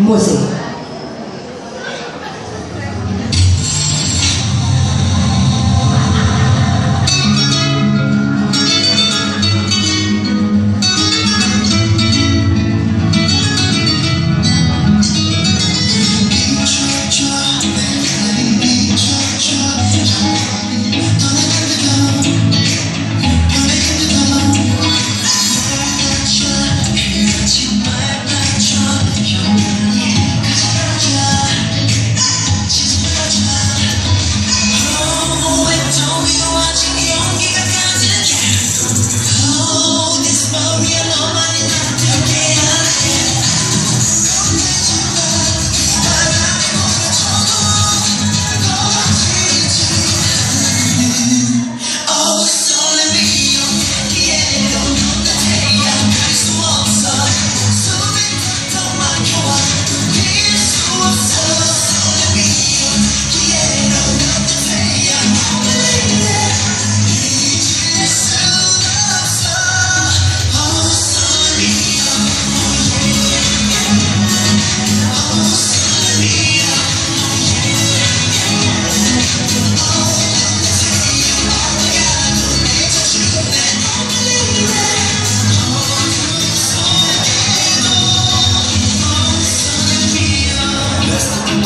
Musik.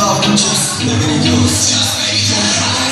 Just look at those, just make it